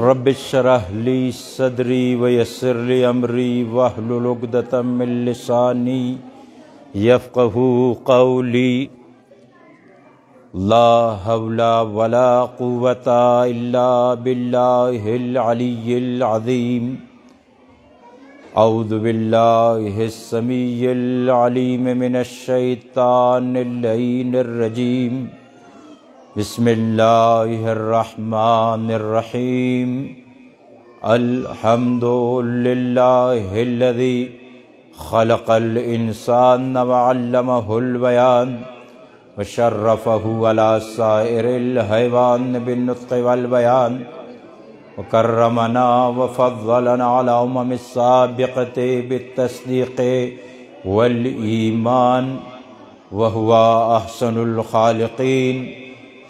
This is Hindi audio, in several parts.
रबिशरहली सदरी वयसरली अमरी वाहलुलुगदतमिल्लिसानी यफ़क़हू कौली ला हवला वला अलीम मिनश शैतानिर लईनिर रजीम बिस्मिल्लाहिर्रहमानिर्रहीम अल्हम्दुलिल्लाहिल्लज़ी खलक़ल इंसान व अल्लमहुल बयान व शर्रफ़हु अला साइरिल हैवान बिन्नुत्क़ वल ईमान व हुवा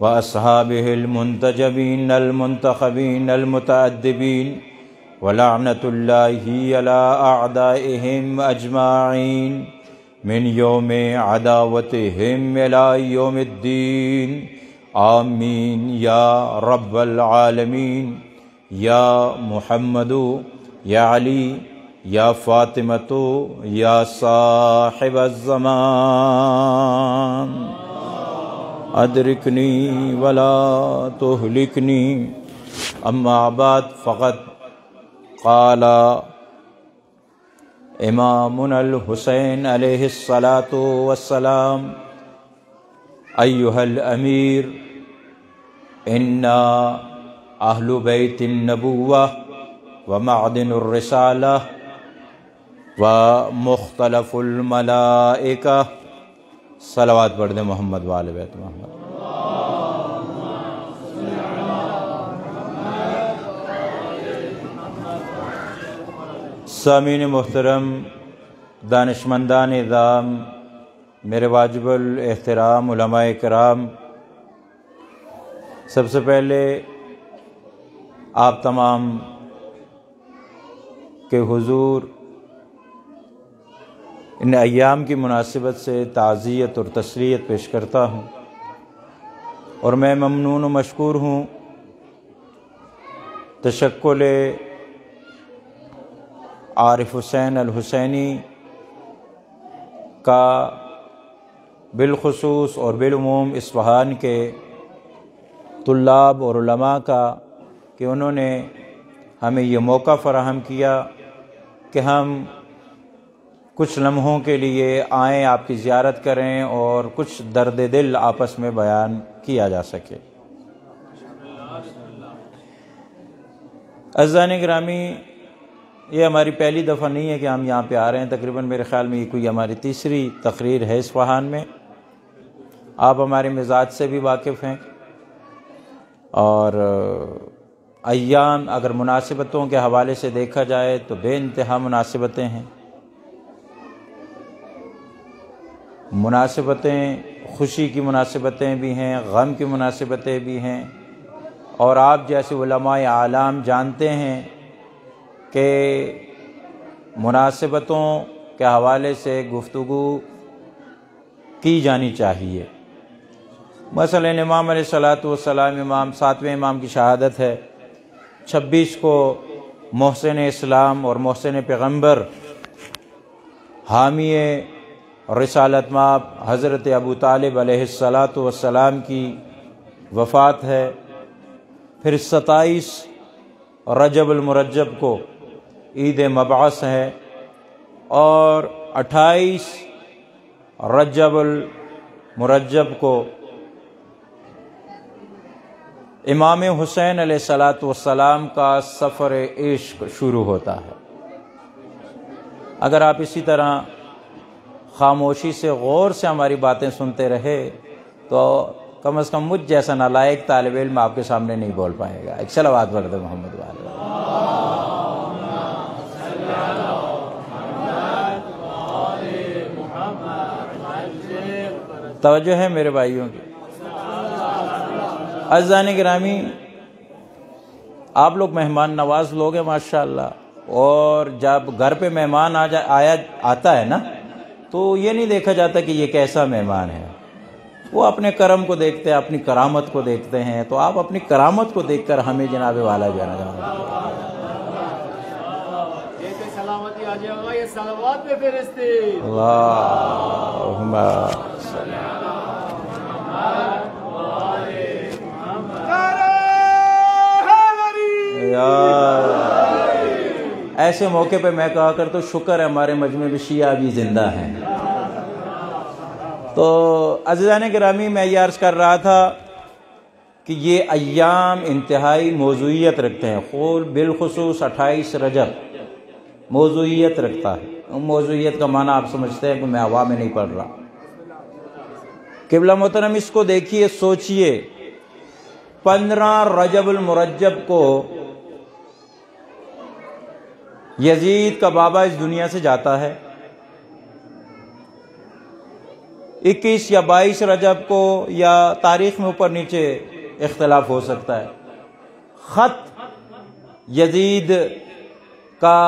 व असहाबिहिल मुंतजबीन अल मुंतखबीन अल मुतअद्दिबीन वलानतुल्लाहि अला अअदाइहिम अजमाइन मिन योम अदावतिहिम इला यौमिद्दीन आमीन या रब्बल आलमीन या मुहम्मदु या अली या फ़ातिमतो या साहिब ज़मान अदरिकनी वला तोहलिकनी। अम्मा बाद फ़कत काला। इमामुल हुसैन अलैहिस्सलातु वस्सलाम। अय्युहल अमीर। इन्ना अहलु बैतिन नबुव्वा व मादिनुर्रिसाला व मुख्तलफुल मलाइका सलावत पढ़ दे मोहम्मद वाले बैत मोहम्मद। सामीन मोहतरम दानशमंदान दाम मेरे वाजबुल एहतराम कराम सबसे पहले आप तमाम के हुजूर इन अयाम की मुनासिबत से ताज़ियत और तसलीत पेश करता हूँ। और मैं ममनून व मशहूर हूँ। तशक्ल आरिफ हुसैन अल हुसैनी का बिलखसूस और बिलूम इसफ़हान के तुल्लाब और उलमा का कि उन्होंने हमें ये मौका फ़राहम किया कि हम कुछ लम्हों के लिए आएँ, आपकी ज़ियारत करें और कुछ दर्द दिल आपस में बयान किया जा सके। अजान ग्रामी ये हमारी पहली दफ़ा नहीं है कि हम यहाँ पे आ रहे हैं। तकरीबन मेरे ख़्याल में ये कोई हमारी तीसरी तकरीर है इसफहान में। आप हमारे मिजाज से भी वाकिफ़ हैं। और, अयाम, अगर मुनासिबतों के हवाले से देखा जाए तो बे मुनासिबतें हैं। मुनासिबतें, खुशी की मुनासिबतें भी हैं, गम की मुनासिबतें भी हैं। और आप जैसे आलाम जानते हैं कि मुनासिबतों के हवाले से गुफ्तु की जानी चाहिए। मसलन इमाम सलाम इमाम, सातवें इमाम की शहादत है। छब्बीस को मोहसिन इस्लाम और मोहसिन पैगंबर हामी रसालत माप हज़रत अबू तालिब सलाम की वफ़ात है, फिर सताईस रजबुलमरजब को ईद मबास है और अट्ठाईस रजबुल मुरजब को इमाम हुसैन सलाम का सफ़र इश्क शुरू होता है। अगर आप इसी तरह खामोशी से गौर से हमारी बातें सुनते रहे तो कम अज़ कम मुझ जैसा नालायक तालब इल्म आपके सामने नहीं बोल पाएगा। अक्सलवाद वर्द मोहम्मद वाले। तोज्जो है मेरे भाइयों की। अजान ग्रामी आप लोग मेहमान नवाज़ लोग हैं, माशाल्लाह। और जब घर पे मेहमान आ जा, आया, आता है ना तो ये नहीं देखा जाता कि ये कैसा मेहमान है। वो अपने कर्म को देखते हैं अपनी करामत को देखते हैं तो आप अपनी करामत को देखकर हमें जनाब वाला जाना जाना सलामती आ जाएगा ये सलावत पे फिरिश्ते अल्लाहुम्मा यार ऐसे मौके पे मैं कहा कर तो शुक्र है हमारे मजमे में शिया भी ज़िंदा हैं। तो अजीज़ान ग्रामी मैं ये अर्ज़ कर रहा था कि ये अयाम इंतहाई मौजूद रखते हैं। खोल, बिलखसूस अट्ठाईस रजब मौजूद रखता है। मौजूद का माना आप समझते हैं कि मैं हवा में नहीं पढ़ रहा। किबला मोहतरम, इसको देखिए, सोचिए। पंद्रह रजबुल मुरजब को यजीद का बाबा इस दुनिया से जाता है। 21 या 22 रजब को या तारीख में ऊपर नीचे इख्तलाफ हो सकता है। ख़त यजीद का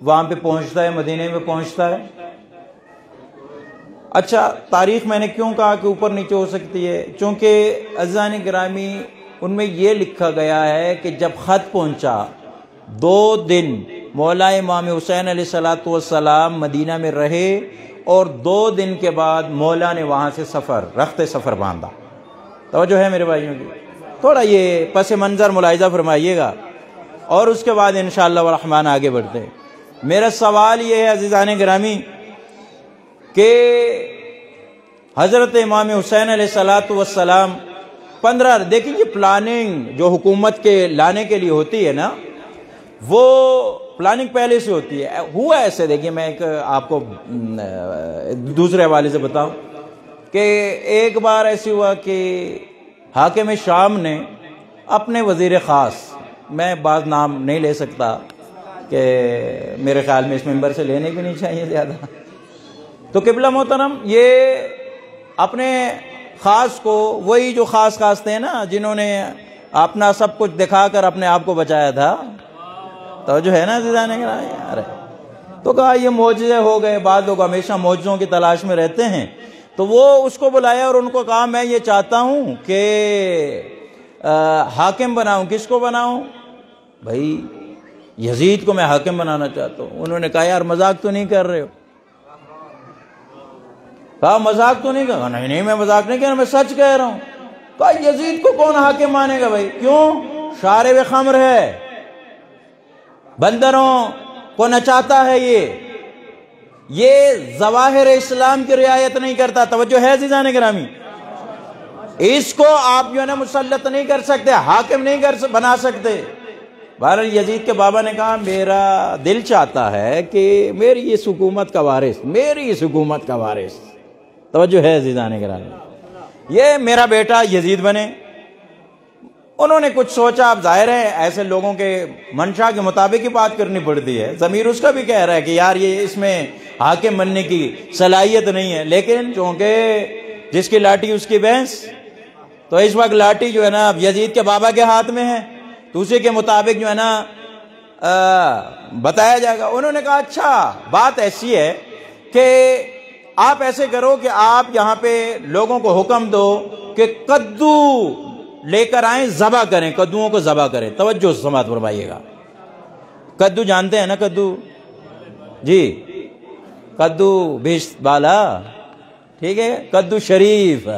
वहाँ पे पहुँचता है, मदीने में पहुँचता है। अच्छा तारीख मैंने क्यों कहा कि ऊपर नीचे हो सकती है? चूँकि अजान ग्रामी उनमें यह लिखा गया है कि जब ख़त पहुँचा दो दिन मौला इमाम हुसैन सलाम मदीना में रहे और दो दिन के बाद मौला ने वहाँ से सफ़र, रखते सफ़र बांधा। तो जो है मेरे भाइयों की? थोड़ा ये पस मंज़र मुलायजा फरमाइएगा और उसके बाद इन रहमान आगे बढ़ते हैं। मेरा सवाल ये है अजीज़ान ग्रामी के हज़रत इमाम हुसैन सलाम पंद्रह, देखिए प्लानिंग जो हुकूमत के लाने के लिए होती है ना वो प्लानिंग पहले से होती है। हुआ ऐसे, देखिए, मैं एक, आपको दूसरे हवाले से बताऊँ कि एक बार ऐसी हुआ कि हाकिम शाम ने अपने वज़ीर ख़ास, मैं बात नाम नहीं ले सकता कि मेरे ख्याल में इस मेंबर से लेने भी नहीं चाहिए ज़्यादा। तो किबला मोहतरम, ये अपने ख़ास को, वही जो ख़ास खास थे ना, जिन्होंने अपना सब कुछ दिखाकर अपने आप को बचाया था तो जो है ना जिदाने यार तो कहा, ये मोजे हो गए, बाद लोग हमेशा मोजों की तलाश में रहते हैं। तो वो उसको बुलाया और उनको कहा, मैं ये चाहता हूँ कि हाकिम बनाऊँ। किसको बनाऊँ? भाई, यजीद को मैं हाकिम बनाना चाहता हूँ। उन्होंने कहा, यार, मज़ाक तो नहीं कर रहे हो? कहा, मज़ाक तो नहीं कर नहीं नहीं, मैं मज़ाक नहीं कह रहा, मैं सच कह रहा हूँ। कहा, यजीद को कौन हाकिम मानेगा भाई? क्यों? शारे खमर है। बंदरों को नचाता है ये। ये जवाहिर इस्लाम की रियायत नहीं करता। तवज्जो है जीजान ग्रामी? इसको आप जो है ना मुसलत नहीं कर सकते, हाकिम नहीं कर बना सकते। बहरल यजीद के बाबा ने कहा, मेरा दिल चाहता है कि मेरी इस हुकूमत का वारिस, मेरी इस हुकूमत का वारिस। तवज्जो है जीजान ग्रामी? ये मेरा बेटा यजीद बने। उन्होंने कुछ सोचा अब ज़ाहिर है ऐसे लोगों के मंशा के मुताबिक ही बात करनी पड़ती है। जमीर उसका भी कह रहा है कि यार ये इसमें हाके बनने की सलाहियत नहीं है। लेकिन चूँकि जिसकी लाठी उसकी भैंस तो इस वक्त लाठी जो है ना अब यजीद के बाबा के हाथ में है। तो उसी के मुताबिक जो है ना आ, बताया जाएगा। उन्होंने कहा अच्छा बात ऐसी है कि आप ऐसे करो कि आप यहाँ पे लोगों को हुक्म दो कि कद्दू लेकर आए जबा करें, कद्दुओं को जबा करें। तवज्जो समात फरमाइएगा। कद्दू जानते हैं ना कद्दू? जी। कद्दू बीस बाला। ठीक है? कद्दू शरीफ।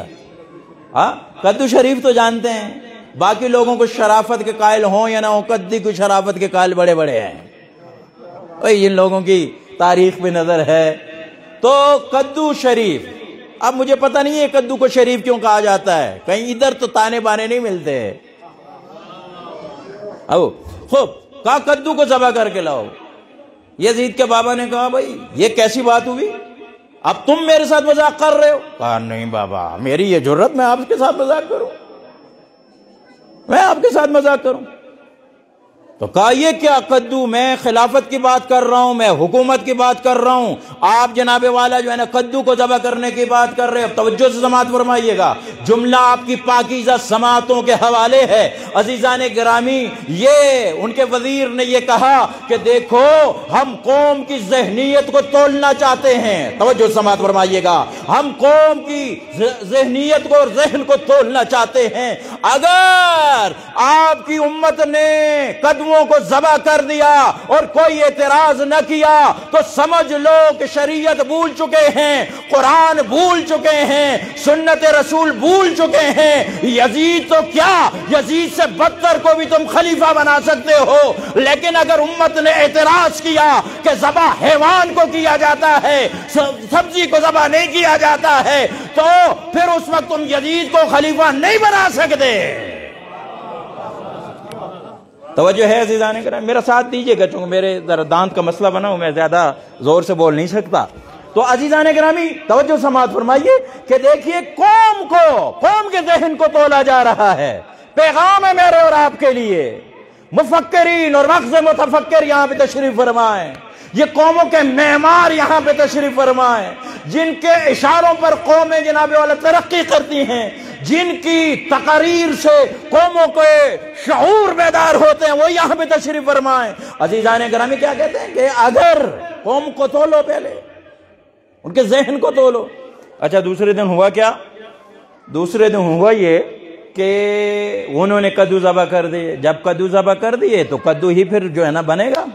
हाँ? कद्दू शरीफ तो जानते हैं। बाकी लोगों को शराफत के कायल हों या ना हो, कद्दी को शराफत के कायल बड़े बड़े हैं। भाई, इन लोगों की तारीख में नज़र है। तो कद्दू शरीफ अब मुझे पता नहीं है कद्दू को शरीफ क्यों कहा जाता है। कहीं इधर तो ताने बाने नहीं मिलते। खूब, कहा कद्दू को जबा करके लाओ। यजीद के बाबा ने कहा, भाई, ये कैसी बात हुई? अब तुम मेरे साथ मज़ाक कर रहे हो? कहा, नहीं बाबा, मेरी ये ज़रूरत, मैं आपके साथ मज़ाक करूँ। मैं आपके साथ मज़ाक करूँ। तो कहा, ये क्या कद्दू? मैं खिलाफत की बात कर रहा हूँ, मैं हुकूमत की बात कर रहा हूँ। आप जनाबे वाला जो है ना, कद्दू को जबा करने की बात कर रहे हो। तवज्जो से समात फरमाइएगा। जुमला आपकी पाकिजा समातों के हवाले है। अजीजा ने ग्रामी, ये उनके वज़ीर ने ये कहा कि देखो, हम कौम की जहनीत को तोड़ना चाहते हैं। तवज्जो समात फरमाइएगा। हम कौम की जहनीत को और जहन को तोड़ना चाहते हैं। अगर आपकी उम्मत ने कदम कदमों को जबा कर दिया और कोई एतराज़ न किया तो समझ लो कि शरीयत भूल चुके हैं, कुरान भूल चुके हैं, सुन्नत रसूल भूल चुके हैं। यजीद तो क्या? यजीद से बदतर को भी तुम खलीफा बना सकते हो। लेकिन अगर उम्मत ने एतराज़ किया कि जबा हैवान को किया जाता है सब्ज़ी को जबा नहीं किया जाता है तो फिर उस वक्त तुम यजीद को खलीफा नहीं बना सकते। तोज्जो है अजीजान करा, मेरा साथ दीजिएगा, चूँकि मेरे जरा दांत का मसला बना हूँ मैं ज़्यादा ज़ोर से बोल नहीं सकता। तो अजीज़ा ने ग्रामी तोज्जो समाज फरमाइए कि देखिए, कौम को, कौम के जहन को तोला जा रहा है। पैगाम है मेरे और आपके लिए। मुफक्रीन और मख्ज मुतफक्र यहाँ पर तशरीफ़ फरमाए। ये कौमों के मेहमान यहाँ पे तशरीफ़ फरमाए, जिनके इशारों पर कौमें जनाबे वाले तरक्की करती हैं, जिनकी तकरीर से कौमों के शहूर बेदार होते हैं, वो यहाँ पे तशरीफ़ फरमाए। अजीजान ग्रामी क्या कहते हैं कि अगर कौम को तोलो पहले, उनके जहन को तोलो। अच्छा दूसरे दिन हुआ क्या? दूसरे दिन हुआ ये कि उन्होंने कद्दू जबा कर दिए। जब कद्दू जबा कर दिए तो कद्दू ही फिर जो है ना बनेगा।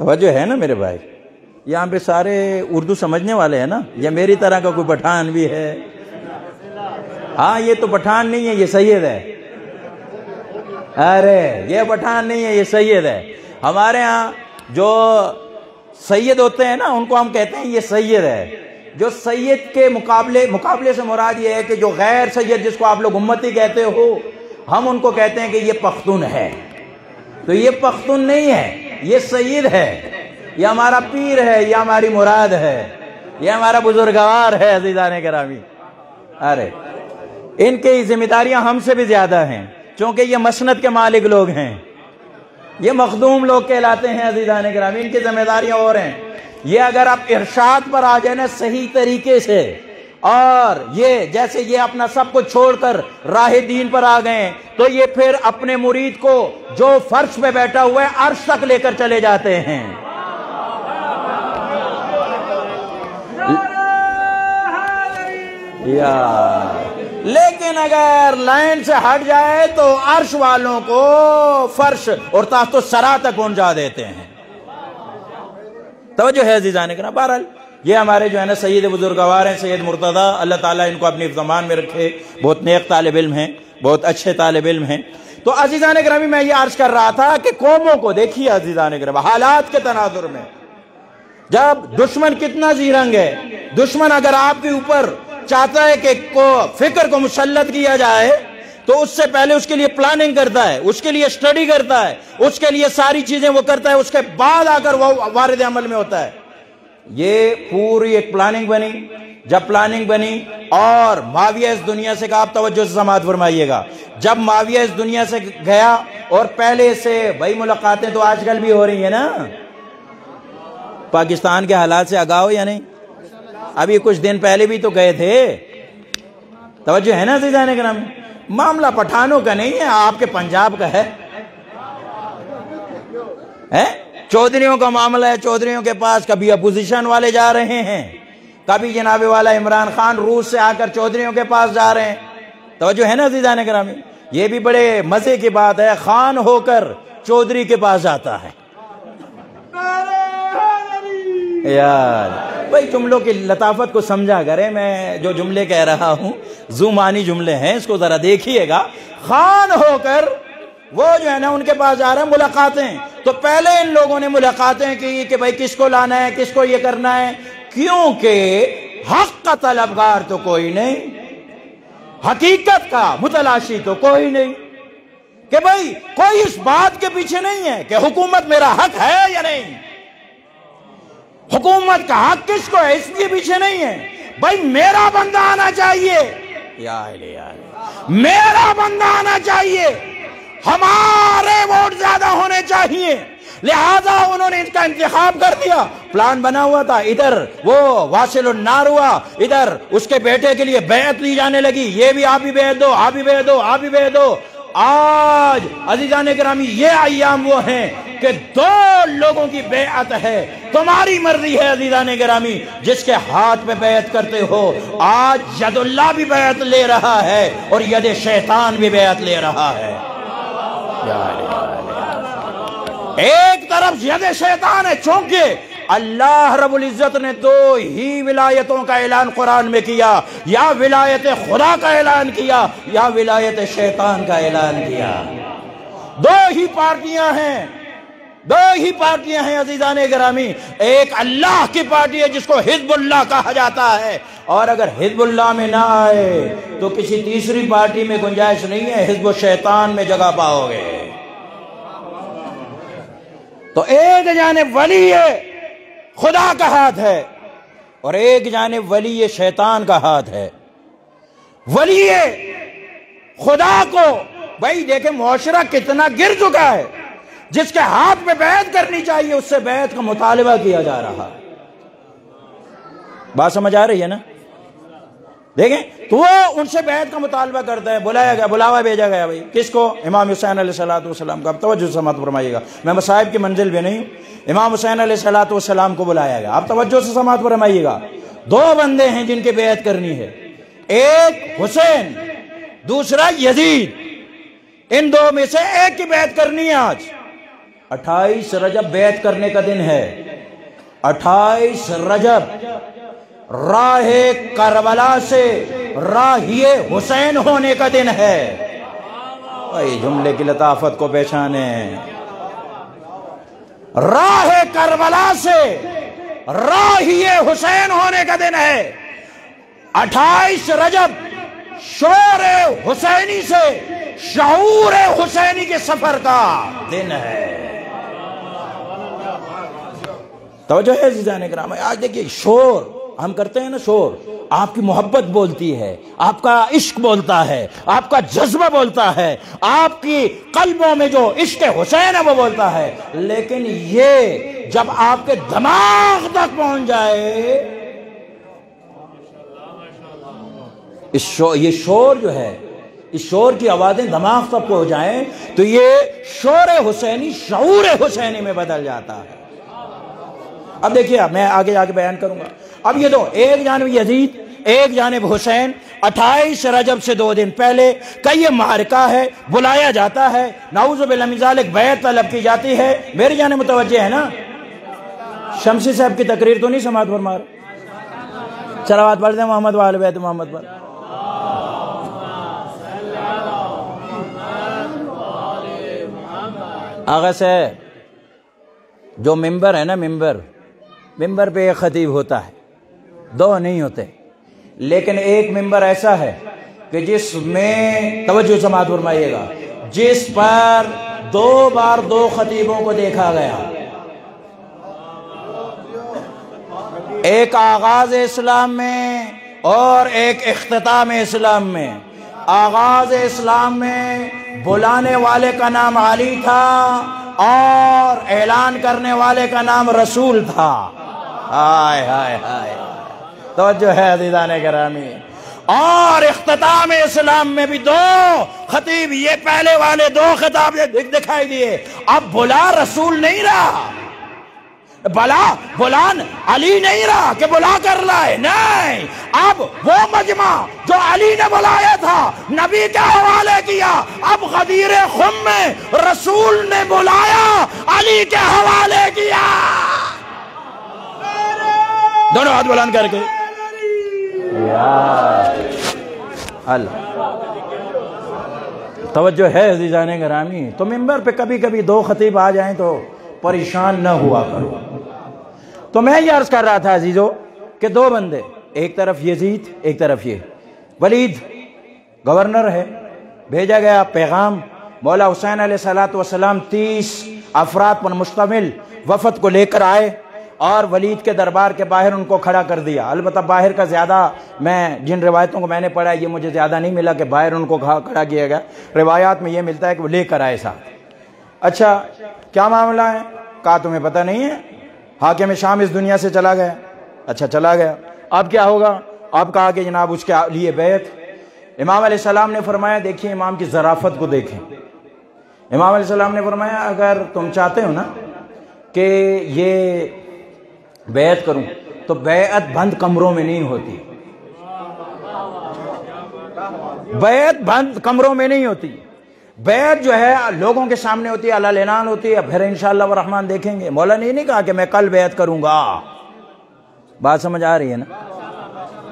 जो है ना मेरे भाई? यहाँ पे सारे उर्दू समझने वाले हैं ना? या मेरी तरह का कोई पठान भी है? हाँ ये तो पठान नहीं है, ये सैयद है। अरे, ये पठान नहीं है, ये सैयद है। हमारे यहाँ जो सैयद होते हैं ना, उनको हम कहते हैं ये सैयद है। जो सैयद के मुकाबले मुकाबले से मुराद ये है कि जो गैर सैयद जिसको आप लोग उम्मती कहते हो, हम उनको कहते हैं कि ये पख्तून है। तो ये पख्तून नहीं है। ये सैयद है, ये हमारा पीर है, ये हमारी मुराद है, ये हमारा बुजुर्गवार है अजीजान करामी अरे, इनकी जिम्मेदारियाँ हमसे भी ज़्यादा हैं क्योंकि ये मसनत के मालिक लोग हैं। ये मखदूम लोग कहलाते हैं अजीजान करामी इनकी जिम्मेदारियाँ और हैं। ये अगर आप इरशाद पर आ जाए ना सही तरीके से और ये, जैसे ये अपना सब कुछ छोड़कर राह दीन पर आ गए तो ये फिर अपने मुरीद को जो फर्श पे बैठा हुआ है, अर्श तक लेकर चले जाते हैं। या। लेकिन अगर लाइन से हट जाए तो अर्श वालों को फर्श और ताश तो सरा तक पहुँचा देते हैं। तो जो है जाने का ना बहरहाल। ये हमारे जो है ना सैद बुजुर्गवार हैं, सैयद मुर्तदा अल्लाह ताला इनको अपनी जमान में रखे। बहुत नेक तालब इल्म हैं, बहुत अच्छे तालब इल्म हैं। तो अजीज़ान ग्रामी मैं ये अर्ज़ कर रहा था कि कौमों को देखिए अजीज़ान ग्राम हालात के तनाजुर में। जब दुश्मन कितना जीरंग है, दुश्मन अगर आपके ऊपर चाहता है कि को फ़िक्र को मुसलत किया जाए तो उससे पहले उसके लिए प्लानिंग करता है, उसके लिए स्टडी करता है, उसके लिए सारी चीज़ें वो करता है, उसके बाद आकर वो वारद अमल में होता है। ये पूरी एक प्लानिंग बनी। जब प्लानिंग बनी, और माविया इस दुनिया से कहा, आप तवज्जो से समात फरमाइएगा। जब माविया इस दुनिया से गया, और पहले से भाई मुलाकातें तो आजकल भी हो रही है ना। पाकिस्तान के हालात से आगाह या नहीं? अभी कुछ दिन पहले भी तो गए थे। तवज्जो है ना जाने के नाम? मामला पठानों का नहीं है, आपके पंजाब का है। हैं? चौधरीयों का मामला है चौधरीयों के पास कभी अपोजिशन वाले जा रहे हैं। कभी जनाबे वाला इमरान खान रूस से आकर चौधरीयों के पास जा रहे हैं। तो है ना जाने ग्रामी ये भी बड़े मज़े की बात है, खान होकर चौधरी के पास जाता है। यार, भाई जुमलों की लताफत को समझा करे, मैं जो जुमले कह रहा हूँ, जुमानी जुमले हैं, इसको जरा देखिएगा। खान होकर वो जो है ना, उनके पास जा रहे हैं मुलाकातें। तो पहले इन लोगों ने मुलाकातें की कि भाई किसको लाना है, किसको ये करना है, क्योंकि हक का तलबगार तो कोई नहीं, हकीकत का मुतलाशी तो कोई नहीं। कि भाई, कोई इस बात के पीछे नहीं है कि हुकूमत मेरा हक है या नहीं। हुकूमत का हक किसको है, इसके पीछे नहीं है। भाई, मेरा बंदा आना चाहिए। यार यार, मेरा बंदा आना चाहिए। हमारे वोट ज़्यादा होने चाहिए। लिहाजा उन्होंने इनका इंतखाब कर दिया। प्लान बना हुआ था। इधर वो वासिल नार हुआ इधर उसके बेटे के लिए बेहत ली जाने लगी। ये भी आप भी बेहद दो, आप भी बेहद दो, आप भी बेहद दो। आज अजीजा ने ग्रामी ये अयाम वो हैं कि दो लोगों की बेअत है। तुम्हारी मर्ज़ी है अजीजा ने ग्रामी जिसके हाथ में बेअत करते हो। आज यदुल्ला भी बेअत ले रहा है और यद शैतान भी बेअत ले रहा है। एक तरफ़ यद शैतान है, चौंके अल्लाह रबुल इज़्ज़त ने दो ही विलायतों का ऐलान कुरान में किया, या विलायत खुदा का ऐलान किया, या विलायत शैतान का ऐलान किया। दो ही पार्टियाँ हैं दो ही पार्टियाँ हैं अजीजा ने ग्रामी। एक अल्लाह की पार्टी है जिसको हिजबुल्ला कहा जाता है। और अगर हिजबुल्लाह में ना आए तो किसी तीसरी पार्टी में गुंजाइश नहीं है हिजब शैतान में जगह पाओगे। तो एक जाने वली खुदा का हाथ है, और एक जाने वली शैतान का हाथ है। वली खुदा को, भाई देखे, मुआशरा कितना गिर चुका है। जिसके हाथ में बैत करनी चाहिए, उससे बैत का मुतालबा किया जा रहा। बात समझ आ रही है ना? देखें तो वो उनसे बैत का मुतालबा करता है। बुलाया गया, बुलावा भेजा गया भाई। किसको? इमाम हुसैन सलाम का। तवज्जो से समात फरमाइएगा। मैं मसाहिब की मंजिल भी नहीं। इमाम हुसैन सलाम को बुलाया गया। आप तवज्जो से समात फरमाइएगा। दो बंदे हैं जिनकी बेहद करनी है। एक हुसैन, दूसरा यजीद। इन दो में से एक की बेहद करनी है आज। अट्ठाईस रजब बेहद करने का दिन है। अट्ठाईस रजब राह करबला से राहिए हुसैन होने का दिन है। भाई, जुमले की लताफत को पहचाने। राह करबला से राहिए हुसैन होने का दिन है। अट्ठाईस रजब शोर हुसैनी से शूर हुसैनी के सफ़र का दिन है। तो जो है ग्राम आज देखिए, शोर, हम करते हैं ना शोर। आपकी मोहब्बत बोलती है, आपका इश्क बोलता है, आपका जज्बा बोलता है, आपकी कल्बों में जो इश्क हुसैन है, वो बोलता है। लेकिन ये जब आपके दिमाग तक पहुँच जाए इस शोर ये शोर जो है, इस शोर की आवाज़ें दिमाग तक हो जाए तो ये शोर हुसैनी शूर हुसैनी में बदल जाता है। अब देखिए मैं आगे जाके बयान करूँगा। अब ये दो, एक जानब यजीद, एक जानब हुसैन, अट्ठाईस रजब से दो दिन पहले, कई मारका है, बुलाया जाता है नाउज बिलमिजालिक बैत तलब की जाती है। मेरी जाने मुतवजह है ना? शमसी साहब की तकरीर तो नहीं समात फरमार चलावात पढ़ दे मोहम्मद वाल बैत मोहम्मद पर। आगा से जो मिंबर है ना, मिंबर। मेंबर पे एक खतीब होता है। दो नहीं होते। लेकिन एक मेंबर ऐसा है कि जिसमें तवज्जो समात फरमाइएगा, जिस पर दो बार दो खतीबों को देखा गया। एक आगाज़ इस्लाम में और एक अख्ताम इस्लाम में। आगाज़ इस्लाम में बुलाने वाले का नाम अली था और ऐलान करने वाले का नाम रसूल था। हाय हाय हाय। तो जो है अजीजान करामी और अख्ताम इस्लाम में भी दो खतीब, ये पहले वाले दो खिताब दिखाई दिए। अब बुला रसूल नहीं रहा। बला, बुलान, अली नहीं रहा कि बुला कर लाए। नहीं, अब वो मजमा जो अली ने बुलाया था, नबी के हवाले किया, अब गदीर खुम में रसूल ने बुलाया, अली के हवाले किया। दोनों हाथ बुलंद करके। तवज्जो है अजीजान ग्रामी तो मेंबर पे कभी कभी दो खतीब आ जाएँ तो परेशान न हुआ करो। तो मैं ये अर्ज़ कर रहा था अजीजो कि दो बंदे, एक तरफ़ यजीद, एक तरफ़ ये वलीद, गवर्नर है, भेजा गया पैगाम, मौला हुसैन सलात वसलाम तीस अफराद पर मुश्तमिल वफद को लेकर आए और वलीद के दरबार के बाहर उनको खड़ा कर दिया। अलबत् बाहर का ज़्यादा मैं, जिन रिवायतों को मैंने पढ़ा, ये मुझे ज़्यादा नहीं मिला कि बाहर उनको खड़ा किया गया। रिवायात में ये मिलता है कि वो लेकर आए साथ। अच्छा क्या मामला है? कहा, तुम्हें पता नहीं है? हाकिम शाम इस दुनिया से चला गया। अच्छा चला गया। अब क्या होगा? अब कहा कि जनाब, उसके लिए बैत। इमाम सलाम ने फरमाया, देखिए, इमाम की ज़राफ़त को देखें। इमाम सलाम ने फरमाया, अगर तुम चाहते हो ना कि ये बैत करूँ तो बैत बंद कमरों में नहीं होती। बैत बंद कमरों में नहीं होती। बैत जो है, लोगों के सामने होती है, अल्लाह लेनान होती है, फिर इंशाल्लाह रहमान देखेंगे। मौला ने नहीं कहा कि मैं कल बैत करूँगा। बात समझ आ रही है ना?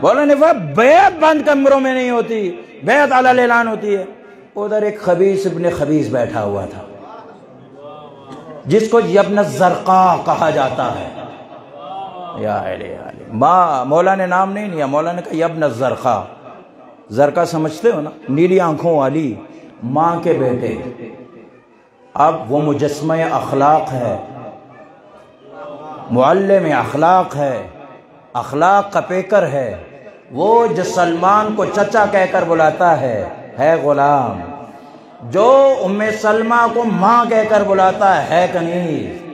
बोला ने वह बैत बंद कमरों में नहीं होती, बैत अल्लाह होती है। उधर एक खबीस, इब्न खबीस बैठा हुआ था, जिसको यबन जरका कहा जाता है। या माँ मौला ने नाम नहीं लिया मौला ने कहा यबन जरका। जरका समझते हो ना? नीली आँखों वाली। माँ के बेटे। अब वो मुजस्म अखलाक है। मुल्म अखलाक है। अखलाक का पेकर है। वो जो सलमान को चचा कहकर बुलाता है है गुलाम। जो उम्मे सलमा को माँ कहकर बुलाता है कनीज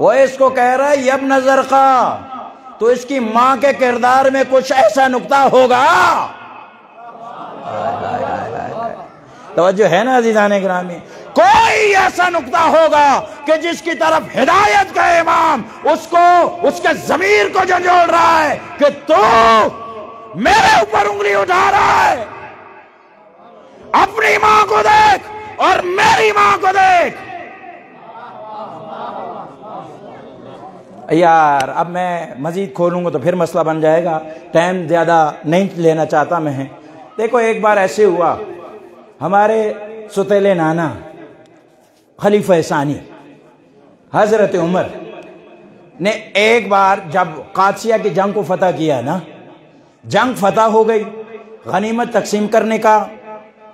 वो इसको कह रहा है, यब नज़र का तो इसकी माँ के किरदार में कुछ ऐसा नुकता होगा? तो है ना अजीजान ग्रामी। कोई ऐसा नुकता होगा कि जिसकी तरफ़ हिदायत का इमाम उसको, उसके जमीर को जोड़ रहा है कि तू मेरे ऊपर उंगली उठा रहा है। अपनी माँ को देख और मेरी माँ को देख। यार, अब मैं मज़ीद खोलूँगा तो फिर मसला बन जाएगा। टाइम ज़्यादा नहीं लेना चाहता मैं। देखो, एक बार ऐसे हुआ। हमारे सुतेले नाना खलीफ सानी हज़रत उमर ने एक बार जब कादसिया की जंग को फतह किया ना जंग फतह हो गई गनीमत तकसीम करने का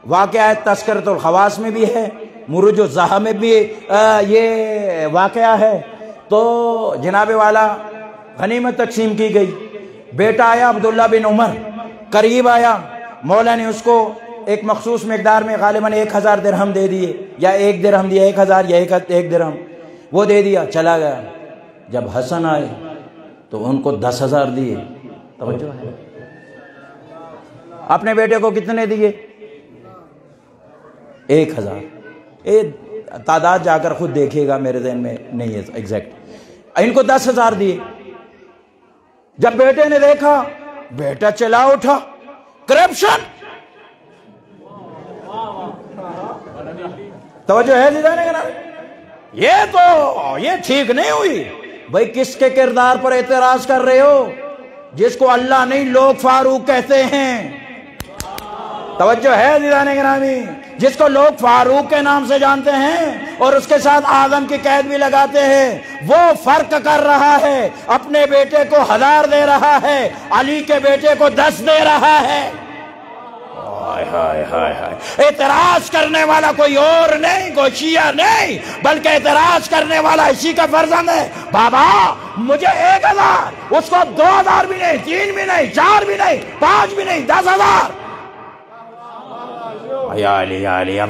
वाक़ तस्करत खवास में भी है मुरुज जहा में भी आ, ये वाक़ है। तो जनाबे वाला गनीमत तकसीम की गई। बेटा आया अब्दुल्ला बिन उमर करीब आया मौला ने उसको एक मखसूस मकदार में गालिबा ने एक हज़ार दिरहम दे दिए या एक दरहम दिया एक हज़ार या एक, एक दिरहम। वो दे दिया चला गया। जब हसन आए तो उनको दस हज़ार दिए। तो अपने बेटे को कितने दिए? एक हज़ार। तादाद जाकर खुद देखिएगा मेरे जहन में नहीं है एग्जैक्ट इनको दस हज़ार दिए। जब बेटे ने देखा बेटा चला उठा करप्शन तो है जाने का नाम? ये तो ये ठीक नहीं हुई। भाई, किसके किरदार पर एतराज़ कर रहे हो? जिसको अल्लाह नहीं, लोग फारूक कहते हैं। तवज्जो है दीदान ग्रामी जिसको लोग फारूक के नाम से जानते हैं और उसके साथ आदम की कैद भी लगाते हैं, वो फ़र्क कर रहा है। अपने बेटे को हज़ार दे रहा है, अली के बेटे को दस दे रहा है। एतराज़ करने वाला कोई और नहीं, कोई शिया नहीं, बल्कि एतराज़ करने वाला इसी का फर्जंद है। बाबा, मुझे एक हज़ार, उसको दो हज़ार भी नहीं, तीन भी नहीं, चार भी नहीं, पाँच भी नहीं, दस हज़ार।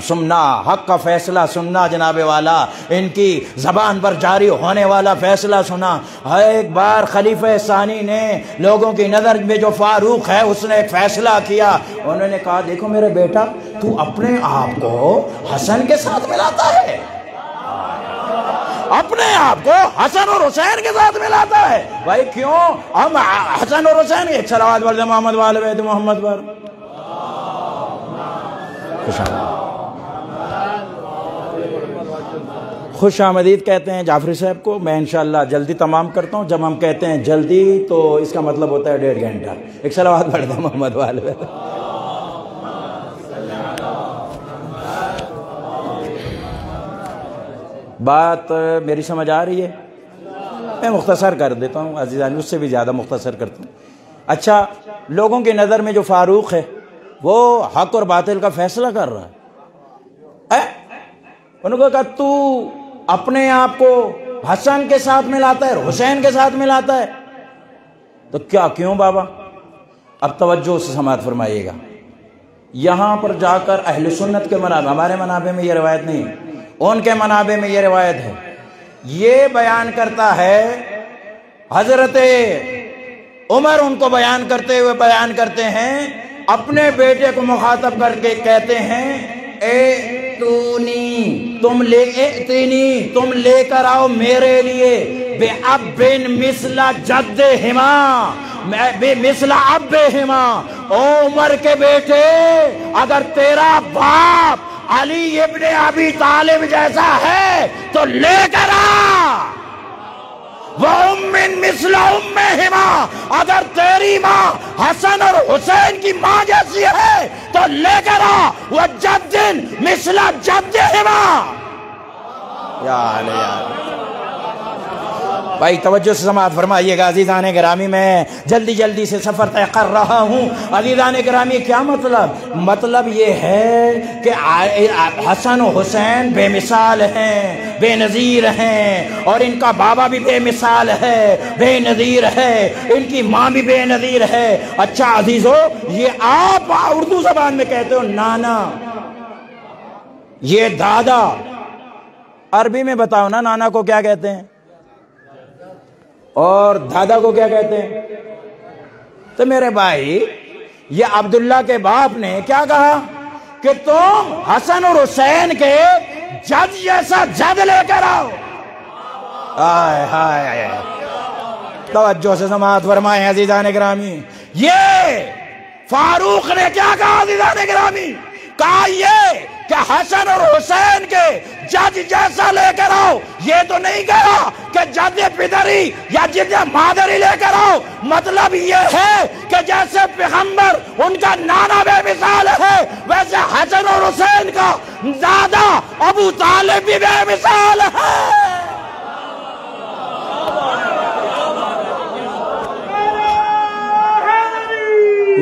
सुनना, हक का फैसला सुनना, जनाबे वाला। इनकी जबान पर जारी होने वाला फैसला सुना। एक बार खलीफ सानी ने लोगों की नज़र में जो फारूक है, उसने एक फैसला किया। उन्होंने कहा, देखो मेरे बेटा, तू अपने आप को हसन के साथ मिलाता है। अपने आप को हसन और हुसैन के साथ मिलाता है। भाई, क्यों? हम हसन और हुसैन सलावाद मोहम्मद वाले मोहम्मद पर। खुश खुश आमदीद कहते हैं जाफरी साहब को। मैं इंशाल्लाह जल्दी तमाम करता हूँ। जब हम कहते हैं जल्दी तो इसका मतलब होता है डेढ़ घंटा। एक सलावाद दे मोहम्मद वाले। बात मेरी समझ आ रही है? मैं मुख्तसर कर देता हूँ अजीज़ानी उससे भी ज़्यादा मुख्तसर करता हूँ। अच्छा लोगों की नज़र में जो फारूक है वो हक और बातिल का फैसला कर रहा है। उन्होंने कहा, तू अपने आप को हसन के साथ मिलाता है, हुसैन के साथ मिलाता है। तो क्या, क्यों बाबा? अब तवज्जो से समात फरमाइएगा। यहाँ पर जाकर अहल सुन्नत के मनाबे हमारे मनाबे में यह रिवायत नहीं उनके मनाबे में यह रिवायत है। ये बयान करता है, हज़रत उमर उनको बयान करते हुए बयान करते हैं अपने बेटे को मुखातब करके कहते हैं, ए तूनी, तुम ले तीनी, तुम लेकर आओ मेरे लिए। बे अब बिन मिसला जद हिमा, मैं बे मिसला अब बे हिमा। ओ उमर के बेटे, अगर तेरा बाप अली इब्ने अभी तालिब जैसा है तो लेकर आ। हिमा अगर तेरी माँ हसन और हुसैन की माँ जैसी है तो लेकर आ वो जद्दिन मिसला जद्द हिमा। यार यार। भाई, तवज्जो से समात फरमाइएगा। अजीज़ान ग्रामी में जल्दी जल्दी से सफ़र तय कर रहा हूँ। अजीज़ान ग्रामी, क्या मतलब? मतलब ये है कि हसन हुसैन बेमिसाल हैं, बेनज़ीर हैं, और इनका बाबा भी बेमिसाल है, बेनज़ीर है। इनकी माँ भी बेनज़ीर है। अच्छा अजीज़ो, ये आप उर्दू जबान में कहते हो, नाना। ये दादा। अरबी में बताओ ना, नाना को क्या कहते हैं? और दादा को क्या कहते हैं? तो मेरे भाई, ये अब्दुल्ला के बाप ने क्या कहा? कि तुम हसन और हुसैन के जज जैसा जज लेकर आओ। हाय हाय तवज्जो से समात फरमाए अजीजान ग्रामी ये फारूक ने क्या कहा अजीजान ग्रामी कहा ये कि हसन और हुसैन के जज जैसा लेकर आओ। ये तो नहीं कहा कि जज पिदरी या जज मादरी लेकर आओ। मतलब ये है कि जैसे पैगंबर, उनका नाना बेमिसाल है, वैसे हसन और हुसैन का दादा अबू तालिब भी बेमिसाल है।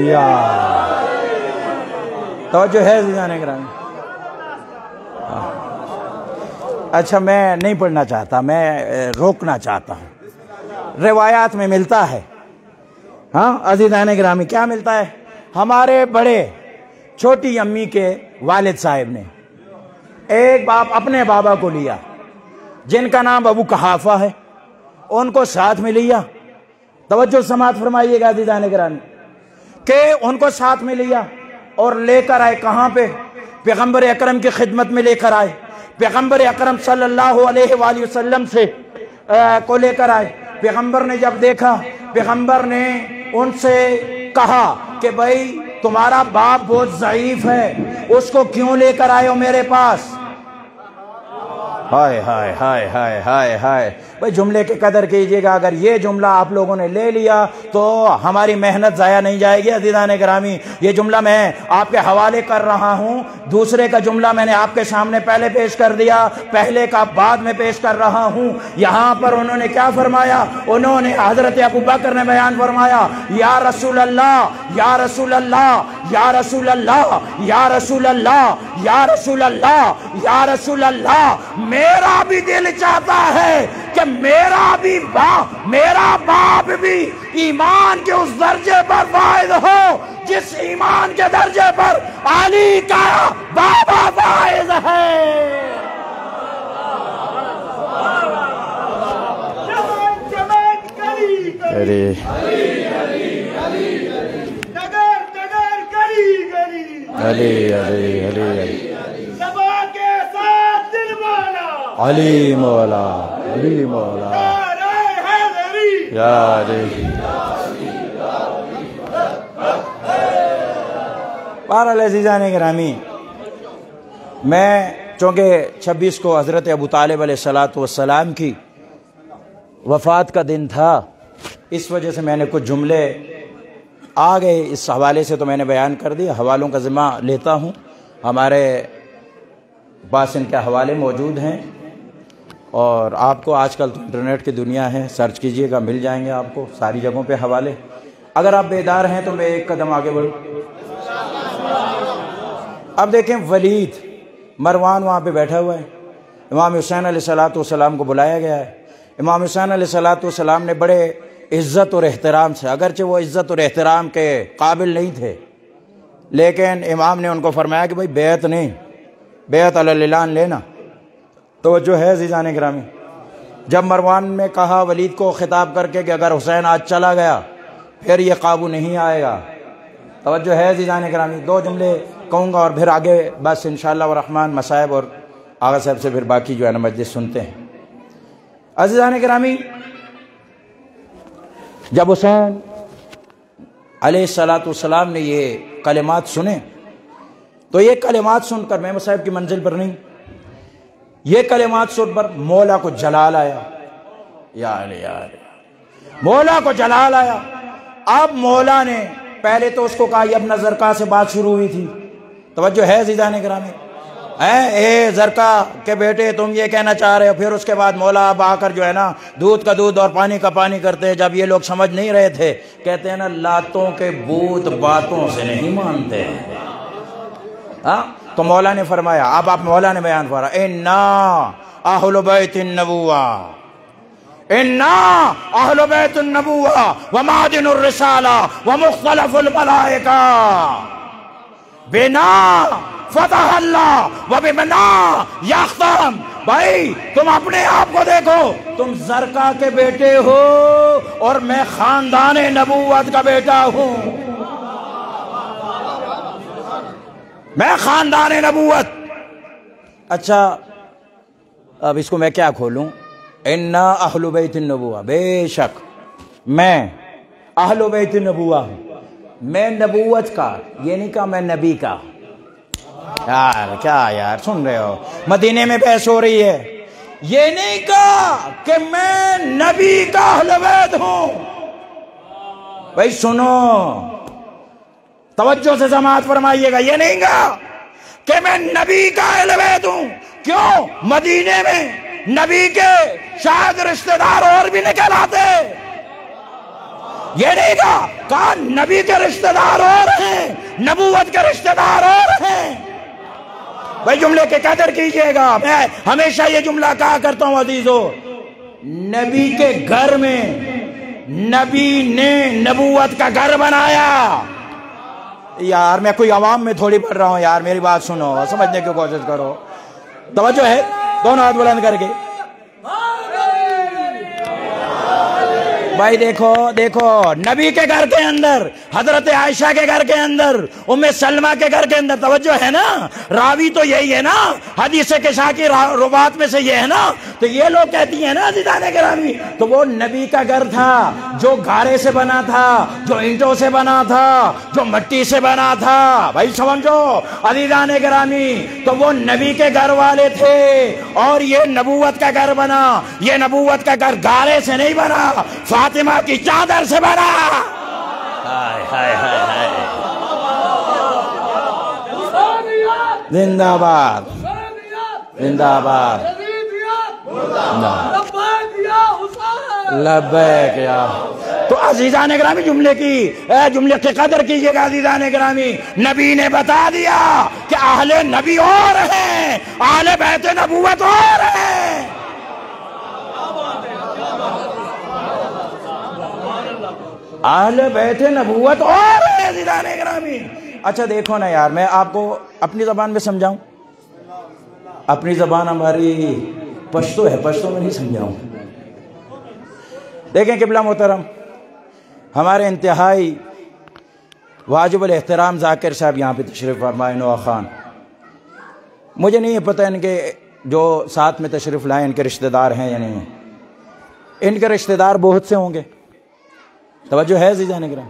या। तो है जाने ग्रामी अच्छा मैं नहीं पढ़ना चाहता, मैं रोकना चाहता हूँ। रिवायात में मिलता है। हाँ अजीदान ग्रामी, क्या मिलता है? हमारे बड़े, छोटी अम्मी के वालिद साहब ने एक बाप अपने बाबा को लिया, जिनका नाम अबू कहाफा है। उनको साथ में लिया। तवज्जो समात फरमाइएगा अजीदान ग्रामी, के उनको साथ में लिया। और लेकर आए। कहाँ पे? पैगंबर अकरम की खिदमत में लेकर आए। पैगंबर अकरम सल्लल्लाहु अलैहि वसल्लम से आ, को लेकर आए। पैगंबर ने जब देखा पैगंबर ने उनसे कहा कि भाई तुम्हारा बाप बहुत ज़यीफ है। उसको क्यों लेकर आए हो मेरे पास? हाय हाय हाय हाय हाय हाय। भाई, जुमले की कदर कीजिएगा, अगर ये जुमला आप लोगों ने ले लिया तो हमारी मेहनत ज़ाया नहीं जाएगी अजीज़ान ग्रामी। ये जुमला मैं आपके हवाले कर रहा हूँ। दूसरे का जुमला मैंने आपके सामने पहले पेश कर दिया, पहले का बाद में पेश कर रहा हूँ। यहाँ पर उन्होंने क्या फरमाया? उन्होंने हज़रत अबू बकर ने बयान फरमाया, या रसूल अल्लाह या रसूल अल्लाह या रसूल अल्लाह या रसूल अल्लाह या रसूल अल्लाह या रसूल अल्लाह मेरा भी दिल चाहता है कि मेरा भी बाप मेरा बाप भी ईमान के उस दर्जे पर फायद हो जिस ईमान के दर्जे पर अली का बाबा फायद है। अरे। अरे अरे अरे अली मौला अली मौला यार बारह ग्रामी, मैं चूँकि 26 को हज़रत अबू तालब सलाम की वफ़ात का दिन था, इस वजह से मैंने कुछ जुमले आ गए। इस हवाले से तो मैंने बयान कर दिया। हवालों का ज़िम्मा लेता हूँ। हमारे पास इनके हवाले मौजूद हैं। और आपको आजकल तो इंटरनेट की दुनिया है, सर्च कीजिएगा, मिल जाएँगे आपको सारी जगहों पे हवाले। अगर आप बेदार हैं तो मैं एक कदम आगे बढ़ूँ। अब देखें वलीद, मरवान वहाँ पे बैठा हुआ है। इमाम हुसैन सलाम को बुलाया गया है। इमाम हुसैन सलाम ने बड़े इज़्ज़त और एहतराम से, अगरचे वो इज़्ज़त और एहतराम के काबिल नहीं थे, लेकिन इमाम ने उनको फरमाया कि भाई बेत नहीं, बेत अलान लेना। तो है जीजान ग्रामी। जब मरवान ने कहा वलीद को ख़िताब करके कि अगर हुसैन आज चला गया, फिर ये काबू नहीं आएगा। तोज्जो है जीजान ग्रामी। दो जुमले कहूँगा और फिर आगे बस इन रहमान मसाहब और आगा साहब से फिर बाकी जो है ना मस्जिद सुनते हैं। अजीज़ान ग्रामी, जब हुसैन सलाम ने ये कलिमात सुने तो ये कलिमात सुनकर मैं साहब की मंजिल पर नहीं। ये कलिमात सुनकर मौला को जलाल आया। यार यार। मौला को जलाल आया। अब मौला ने, पहले तो उसको कहा अब नज़र का से बात शुरू हुई थी। तवज्जो है ग्रामी है? ए, जरका के बेटे, तुम ये कहना चाह रहे हो। फिर उसके बाद मौला अब आकर जो है ना, दूध का दूध और पानी का पानी करते हैं। जब ये लोग समझ नहीं रहे थे, कहते हैं ना, लातों के बूत बातों से नहीं मानते हाँ? तो मौला ने फरमाया, अब आप मौला ने बयान फरमा इन्ना आहल बैत नबुआ व मादिन रिसाला व मुख्तलफुल मलाइका। बिना फतह अल्लाह व बिना भाई, तुम अपने आप को देखो, तुम जरका के बेटे हो और मैं खानदान नबूवत का बेटा हूँ। मैं खानदान नबूत अच्छा अब इसको मैं क्या खोलूं? इन्ना अहलुबैत नबुआ बेशक, मैं अहलुबैत नबुआ हूँ। मैं नबूवत का, ये नहीं कहा मैं नबी का। यार, क्या यार, सुन रहे हो? मदीने में बहस हो रही है। ये नहीं कहा कि मैं नबी का हलवैद हूँ। भाई सुनो तवज्जो से समाज फरमाइएगा, ये नहीं कहा कि मैं नबी का हलवैद हूँ। क्यों? मदीने में नबी के शायद रिश्तेदार और भी निकल आते। ये नहीं कहा कहा नबी के रिश्तेदार और हैं, नबूवत के रिश्तेदार और हैं। भाई, जुमले के कदर कीजिएगा। मैं हमेशा ये जुमला कहा करता हूँ, अजीजो, नबी के घर में नबी ने नबूवत का घर बनाया। यार, मैं कोई आवाम में थोड़ी पढ़ रहा हूँ यार, मेरी बात सुनो समझने की कोशिश करो। तो है, दोनों हाथ बुलंद करके। भाई देखो देखो, नबी के घर के अंदर, हज़रत आयशा के घर के अंदर, उम्मे सलमा के घर के अंदर, तवज्जो है ना? रावी तो यही है ना? हदीस के शाह की रुबात में से ये है ना? तो ये लोग कहती है ना अजीदाने के रावी तो वो नबी का घर था, जो गारे से बना था, जो ईंटों से बना था, जो मट्टी से बना था। भाई समझो अजीदाने ग्रामी तो वो नबी के घर वाले थे, और ये नबूवत का घर बना, ये नबूवत का घर गारे से नहीं बना। फातिमा की चादर से बना। हाय हाय हाय हाय। जिंदाबाद। जिंदाबाद। या। तो अजीजा ने ग्रामी जुमले की जुमले की कदर कीजिएगा अजीजा ने ग्रामी नबी ने बता दिया कि आहले नबी और हैं आहले बहते नबूवत और हैं। आल बैठे नबूवत और है ग्रामी अच्छा देखो ना यार, मैं आपको अपनी ज़बान में समझाऊं? अपनी ज़बान हमारी पश्तो है, पश्तो में नहीं समझाऊं। देखें किबला मोहतरम, हमारे इंतहाई वाजिब एहतराम जाकिर साहब यहाँ पे तशरीफ़ फरमाए नवा ख़ान। मुझे नहीं पता इनके जो साथ में तशरीफ़ लाए, इनके रिश्तेदार हैं या नहीं इनके रिश्तेदार बहुत से होंगे। तोज्जो है जी जाने ग्राम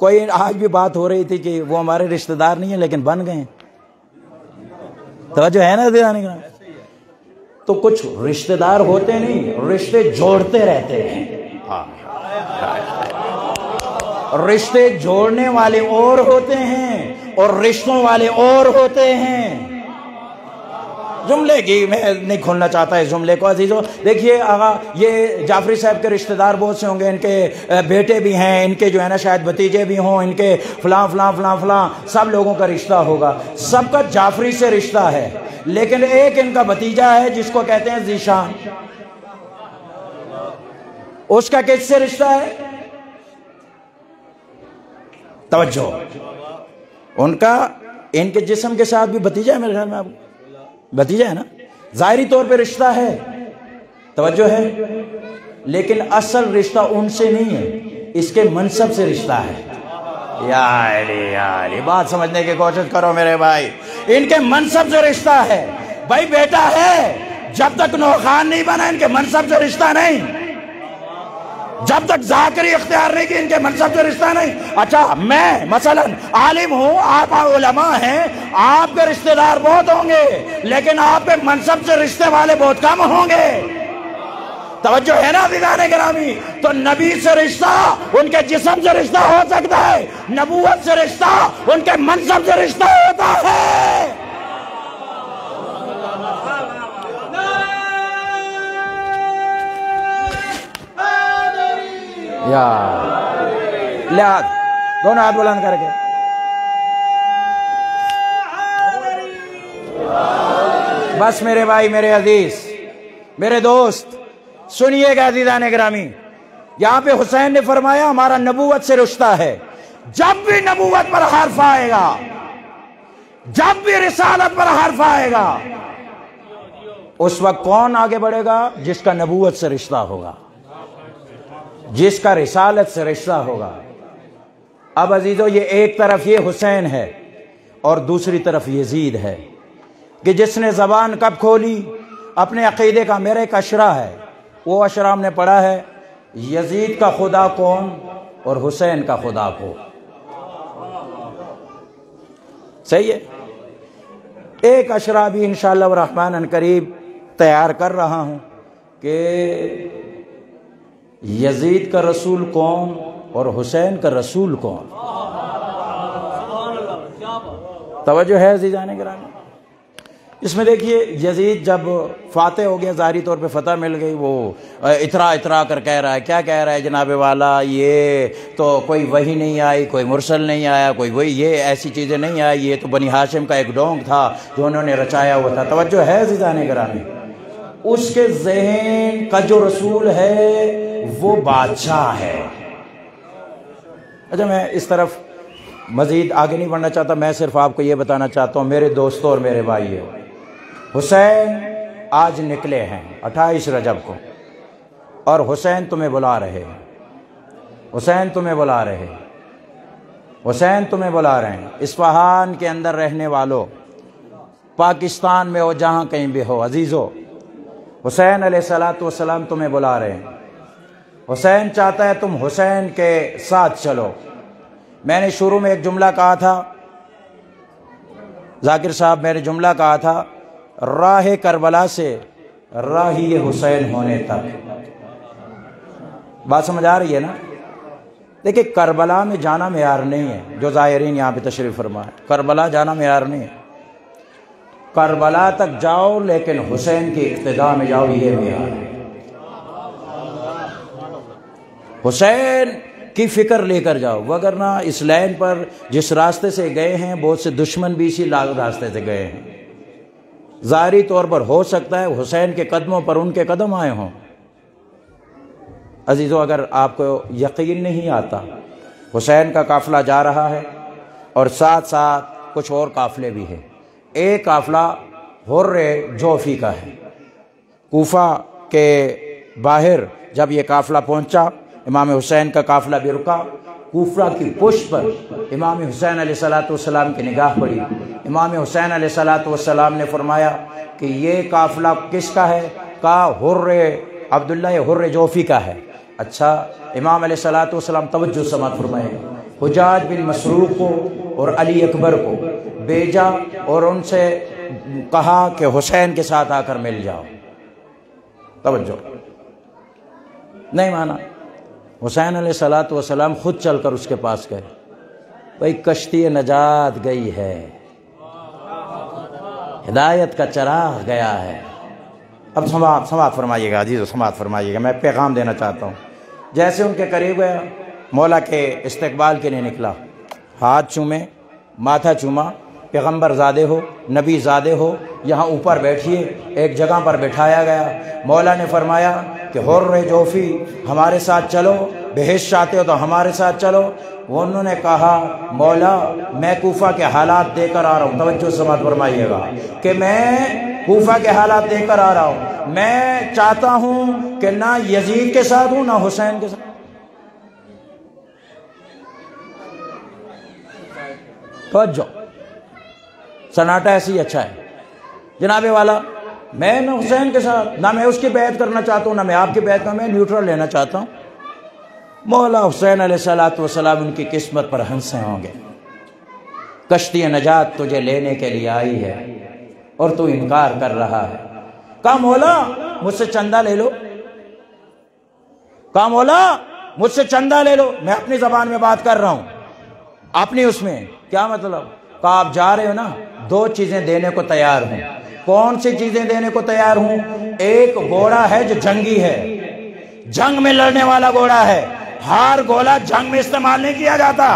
कोई आज भी बात हो रही थी कि वो हमारे रिश्तेदार नहीं है, लेकिन बन गए तोज्जो है ना जाने ग्राम तो कुछ रिश्तेदार होते नहीं, रिश्ते जोड़ते रहते हाँ। रिश्ते जोड़ने वाले और होते हैं और रिश्तों वाले और होते हैं। जुमले की मैं नहीं खोलना चाहता इस जुमले को, अजीज़ों। देखिए, आगा, ये जाफरी साहब के रिश्तेदार बहुत से होंगे, इनके बेटे भी हैं, इनके जो है ना, शायद भतीजे भी हों, इनके फलां फलां फलां फलां, सब लोगों का रिश्ता होगा। सबका जाफरी से रिश्ता है, लेकिन एक इनका भतीजा है, जिसको कहते हैं जीशान उसका किससे रिश्ता है? तवज्जो। उनका, इनके जिस्म के साथ भी भतीजा है मेरे ख्याल में आपको भतीजा है ना? जाहरी तौर पे रिश्ता है। तवज्जो है। लेकिन असल रिश्ता उनसे नहीं है, इसके मनसब से रिश्ता है। यार यार, ये बात समझने की कोशिश करो मेरे भाई। इनके मनसब से रिश्ता है। भाई बेटा है, जब तक नौखान नहीं बना, इनके मनसब से रिश्ता नहीं। जब तक जाकरी इख्तियार नहीं की, इनके मनसब से रिश्ता नहीं। अच्छा मैं मसलन आलिम हूँ आप उलमा हैं, आपके रिश्तेदार बहुत होंगे, लेकिन आपके मनसब से रिश्ते वाले बहुत कम होंगे। तवज्जो है ना दिगाने ग्रामी तो नबी से रिश्ता, उनके जिसम से रिश्ता हो सकता है, नबूवत से रिश्ता, उनके मनसब से रिश्ता होता है। यार ले दोनों हाथ बुलंद करके। बस मेरे भाई, मेरे अज़ीज़, मेरे दोस्त सुनिएगा अजीजा ग्रामी यहाँ पे हुसैन ने फरमाया, हमारा नबूवत से रिश्ता है। जब भी नबूवत पर हर्फ आएगा, जब भी रिसालत पर हर्फ आएगा, उस वक्त कौन आगे बढ़ेगा जिसका नबूवत से रिश्ता होगा? जिसका रिसालत से रिश्ता होगा। अब अजीजो, ये एक तरफ़ ये हुसैन है और दूसरी तरफ़ यजीद है कि जिसने जबान कब खोली, अपने अकीदे का मेरे एक अशरा है। वो अशरा हमने पढ़ा है, यजीद का खुदा कौन और हुसैन का खुदा को। सही है? एक अशरा भी इन रहमान करीब तैयार कर रहा हूँ कि यजीद का रसूल कौन और हुसैन का रसूल कौन? तवज्जो है जाने गिराने इसमें देखिए, यजीद जब फातह हो गया, जारी तौर पे फतह मिल गई, वो इतरा इतरा कर कह रहा है, क्या कह रहा है जनाब वाला? ये तो कोई वही नहीं आई, कोई मुरसल नहीं आया, कोई वही, ये ऐसी चीज़ें नहीं आई, ये तो बनी हाशिम का एक डोंग था जो उन्होंने रचाया हुआ था। तवज्जो है जिजाने गिराने उसके जहन का जो रसूल है वो बादशाह है। अच्छा मैं इस तरफ़ मज़ीद आगे नहीं बढ़ना चाहता, मैं सिर्फ़ आपको ये बताना चाहता हूँ, मेरे दोस्तों और मेरे भाई हुसैन आज निकले हैं, अट्ठाईस रजब को, और हुसैन तुम्हें बुला रहे हैं। हुसैन तुम्हें बुला रहे हैं। हुसैन तुम्हें बुला रहे हैं। इस्फहान के अंदर रहने वालों, पाकिस्तान में हो, जहाँ कहीं भी हो, अजीज़ो, हुसैन सलाम तुम्हें बुला रहे हैं। हुसैन चाहता है तुम हुसैन के साथ चलो। मैंने शुरू में एक जुमला कहा था। जाकिर साहब, मैंने जुमला कहा था, राह करबला से राही हुसैन होने तक। बात समझ आ रही है ना? देखिए, करबला में जाना मैार नहीं है, जो ज़ायरीन यहाँ पे तशरीफ़ फरमाए। करबला जाना मैार नहीं है। करबला तक जाओ, लेकिन हुसैन की इब्तदा में जाओ, ये मैार है। हुसैन की फ़िक्र लेकर जाओ। वगरना इस लाइन पर जिस रास्ते से गए हैं, बहुत से दुश्मन भी इसी रास्ते से गए हैं। जारी तौर पर हो सकता है हुसैन के कदमों पर उनके कदम आए हों। अजीज़ों, अगर आपको यकीन नहीं आता, हुसैन का काफ़िला जा रहा है और साथ साथ कुछ और काफ़िले भी हैं। एक काफ़िला हुर्र जोफ़ी का है। कोफा के बाहर जब ये काफ़िला पहुँचा इमाम हुसैन का काफिला भी रुका, कोफरा की पुष्ट पर इमाम हुसैन सलाम की निगाह पड़ी। इमाम हुसैन सलाम ने फरमाया कि ये काफिला किसका है? का हुर्र अब्दुल्ला हुर्र जोफ़ी का है। अच्छा इमाम सलाम तवज्जो समात फरमाए। हुजाज बिन मसरूक को और अली अकबर को भेजा और उनसे कहा कि हुसैन के साथ आकर मिल जाओ। तवज्जो। नहीं माना। हुसैन सलात वसलाम खुद चलकर उसके पास गए। भाई, कश्ती नजात गई है। हिदायत का चराग गया है। अब समात समात फरमाइएगा, अज़ीज़ समात फरमाइएगा। मैं पैगाम देना चाहता हूँ। जैसे उनके करीब गया मौला के इस्तकबाल के लिए निकला। हाथ चूमे, माथा चूमा पैगंबर ज़ादे हो, नबी ज़ादे हो, यहाँ ऊपर बैठिए, एक जगह पर बैठाया गया। मौला ने फरमाया कि हुर्र जोफ़ी, हमारे साथ चलो, बेहश चाहते हो तो हमारे साथ चलो। वो उन्होंने कहा, मौला, मैं कोफा के हालात देकर आ रहा हूँ। तवज्जो समात फरमाइएगा कि, मैं कोफा के हालात देकर आ रहा हूँ। मैं चाहता हूँ कि ना यजीद के साथ हूँ, ना हुसैन के साथ तवज्जो। सन्नाटा ऐसे ही अच्छा है। जनाबे वाला, मैं ना हुसैन के साथ, ना मैं उसकी बैत करना चाहता हूँ, ना मैं आपकी बैत में, मैं न्यूट्रल लेना चाहता हूँ। मौला हुसैन सलाम उनकी किस्मत पर हंसे होंगे। कश्ती नजात तुझे लेने के लिए आई है, और तू इनकार कर रहा है। कहा, मौला, मुझसे चंदा ले लो। कहा, मौला, मुझसे चंदा ले लो। मैं अपनी जबान में बात कर रहा हूँ। अपनी उसमें, क्या मतलब? कहा, आप जा रहे हो ना? दो चीज़ें देने को तैयार हूँ। कौन सी चीज़ें देने को तैयार हूँ? एक घोड़ा है जो जंगी है। जंग में लड़ने वाला घोड़ा है। हार गोला जंग में इस्तेमाल नहीं किया जाता।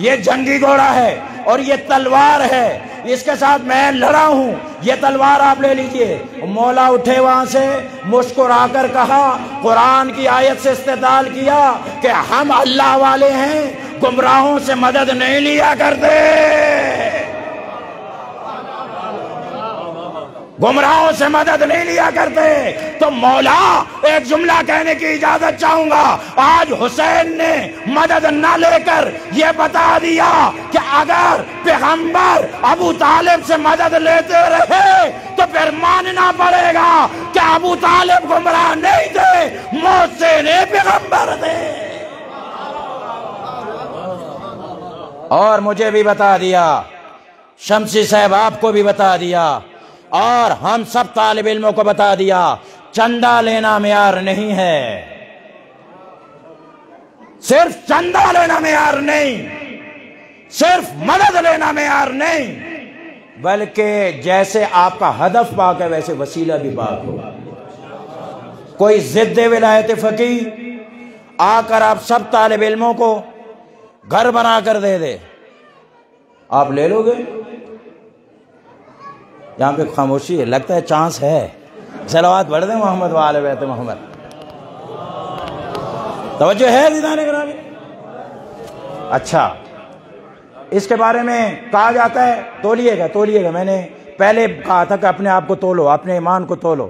ये जंगी घोड़ा है और ये तलवार है। इसके साथ मैं लड़ा हूँ। ये तलवार आप ले लीजिए। मौला उठे वहाँ से, मुस्कुराकर कहा, कुरान की आयत से इस्तेदाल किया कि हम अल्लाह वाले हैं, गुमराहों से मदद नहीं लिया करते। गुमराहों से मदद नहीं लिया करते। तो मौला, एक जुमला कहने की इजाज़त चाहूँगा। आज हुसैन ने मदद न लेकर यह बता दिया कि अगर पैगंबर अबू तालिब से मदद लेते रहे तो फिर मानना पड़ेगा कि अबू तालिब गुमराह नहीं थे, मौत से ने पैगंबर थे। और मुझे भी बता दिया, शमसी साहब आपको भी बता दिया और हम सब तालब इलमों को बता दिया, चंदा लेना मैार नहीं है। सिर्फ़ चंदा लेना मैार नहीं, सिर्फ़ मदद लेना मैार नहीं, बल्कि जैसे आपका हदफ पाक है, वैसे वसीला भी पाक हो। कोई जिद विलायत फकी आकर आप सब तालब इलमों को घर बनाकर दे दे। आप ले लोगे? यहाँ पे खामोशी है, लगता है चांस है। सलावात बढ़ दे मोहम्मद वाले बैत मोहम्मद। तवज्जो है अच्छा। इसके बारे में कहा जाता है, तोलिएगा तोलिएगा। मैंने पहले कहा था कि अपने आप को तोलो, अपने ईमान को तोलो,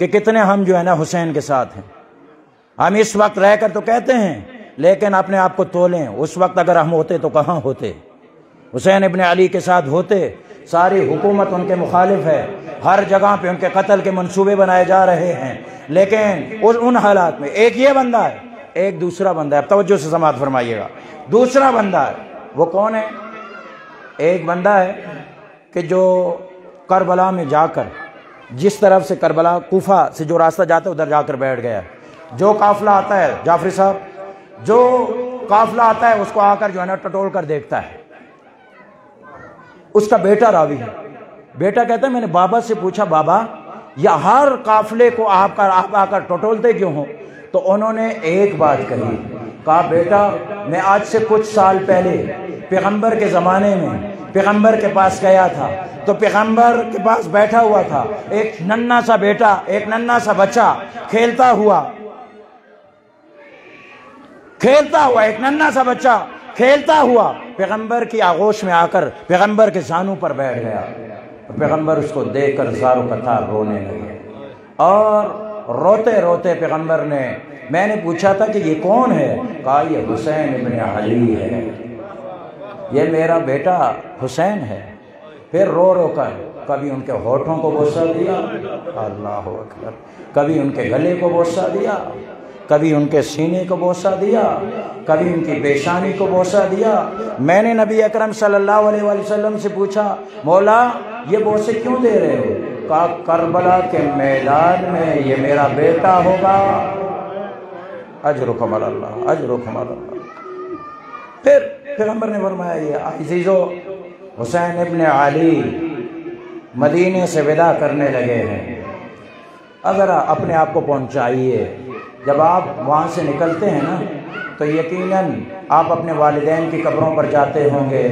कि कितने हम जो है ना हुसैन के साथ हैं। हम इस वक्त रहकर तो कहते हैं, लेकिन अपने आप को तोलें। उस वक्त अगर हम होते तो कहाँ होते? हुसैन इबन अली के साथ होते सारी हुकूमत उनके मुखालिफ है। हर जगह पे उनके कत्ल के मंसूबे बनाए जा रहे हैं। लेकिन उस, उन हालात में एक ये बंदा है, एक दूसरा बंदा है। अब तवज्जो से समात फरमाइएगा। दूसरा बंदा है, वो कौन है? एक बंदा है कि जो करबला में जाकर, जिस तरफ़ से करबला, कोफा से जो रास्ता जाता है, उधर जाकर बैठ गया। जो काफिला आता है, जाफरी साहब, जो काफिला आता है, उसको आकर जो है ना टटोल कर देखता है। उसका बेटा रावी। है बेटा कहता है, मैंने बाबा से पूछा, बाबा, या हर काफले को आप आप आकर टटोलते क्यों हो? तो उन्होंने एक बात कही, कहा, बेटा, मैं आज से कुछ साल पहले पैगंबर के ज़माने में पैगंबर के पास गया था। तो पैगंबर के पास बैठा हुआ था। एक नन्ना सा बेटा, एक नन्ना सा बच्चा खेलता हुआ खेलता हुआ एक नन्ना सा बच्चा खेलता हुआ पैगंबर की आगोश में आकर पैगंबर के जानू पर बैठ गया। तो पैगंबर उसको देखकर जारो कतार रोने लगे। और रोते रोते पैगंबर ने, मैंने पूछा था कि ये कौन है? कहा, ये हुसैन इबन अली है। ये मेरा बेटा हुसैन है। फिर रो रो कर कभी उनके होठों को बोसा दिया। अल्लाह अकबर। कभी उनके गले को बोसा दिया। कभी उनके सीने को बोसा दिया, कभी उनकी पेशानी को बोसा दिया। मैंने नबी अकरम सल्लल्लाहु अलैहि वसल्लम से पूछा, मौला, ये बोसे क्यों दे रहे हो? कहा, करबला के मैदान में ये मेरा बेटा होगा। अजर कमल अल्लाह अजर कमल फिर फिर अमर ने फरमाया, ये हुसैन इबन अली मदीने से विदा करने लगे हैं। अगर अपने आप को पहुंचाइए जब आप वहाँ से निकलते हैं ना तो यकीनन आप अपने वालदेन की कब्रों पर जाते होंगे,